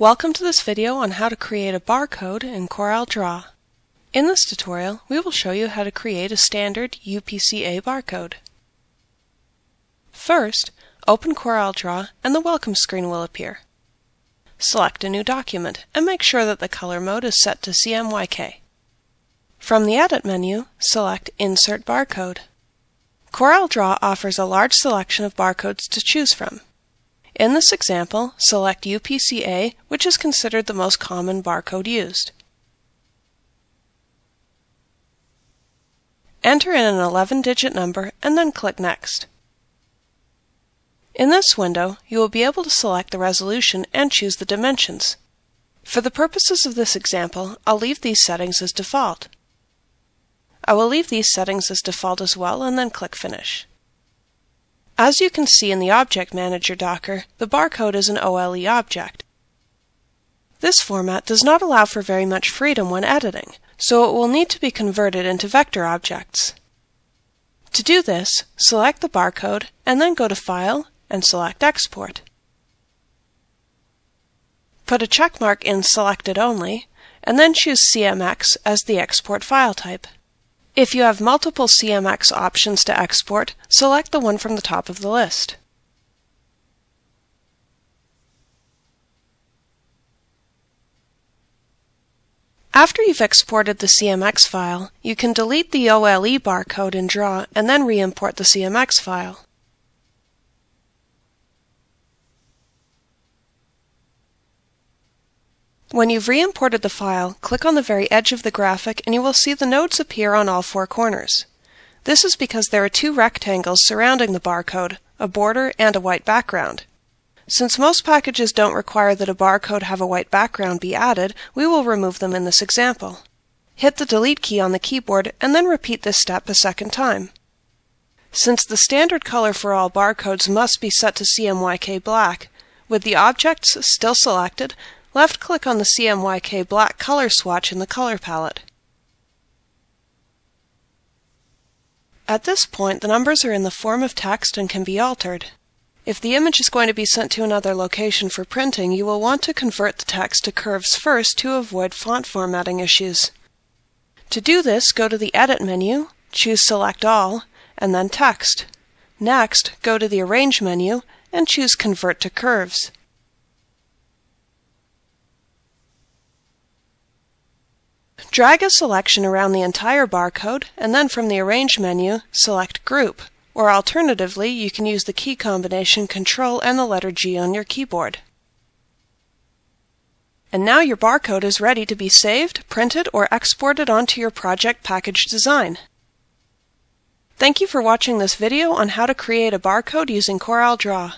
Welcome to this video on how to create a barcode in CorelDRAW. In this tutorial, we will show you how to create a standard UPC-A barcode. First, open CorelDRAW and the Welcome screen will appear. Select a new document and make sure that the color mode is set to CMYK. From the Edit menu, select Insert Barcode. CorelDRAW offers a large selection of barcodes to choose from. In this example, select UPC-A, which is considered the most common barcode used. Enter in an 11-digit number and then click Next. In this window, you will be able to select the resolution and choose the dimensions. For the purposes of this example, I'll leave these settings as default. I will leave these settings as default as well and then click Finish. As you can see in the Object Manager Docker, the barcode is an OLE object. This format does not allow for very much freedom when editing, so it will need to be converted into vector objects. To do this, select the barcode and then go to File and select Export. Put a checkmark in Selected Only, and then choose CMX as the export file type. If you have multiple CMX options to export, select the one from the top of the list. After you've exported the CMX file, you can delete the OLE barcode in DRAW and then re-import the CMX file. When you've re-imported the file, click on the very edge of the graphic and you will see the nodes appear on all four corners. This is because there are two rectangles surrounding the barcode, a border and a white background. Since most packages don't require that a barcode have a white background be added, we will remove them in this example. Hit the Delete key on the keyboard and then repeat this step a second time. Since the standard color for all barcodes must be set to CMYK black, with the objects still selected, Left-click on the CMYK black color swatch in the color palette. At this point, the numbers are in the form of text and can be altered. If the image is going to be sent to another location for printing, you will want to convert the text to curves first to avoid font formatting issues. To do this, go to the Edit menu, choose Select All, and then Text. Next, go to the Arrange menu and choose Convert to Curves. Drag a selection around the entire barcode, and then from the Arrange menu, select Group, or alternatively, you can use the key combination Control and the letter G on your keyboard. And now your barcode is ready to be saved, printed, or exported onto your project package design. Thank you for watching this video on how to create a barcode using CorelDRAW.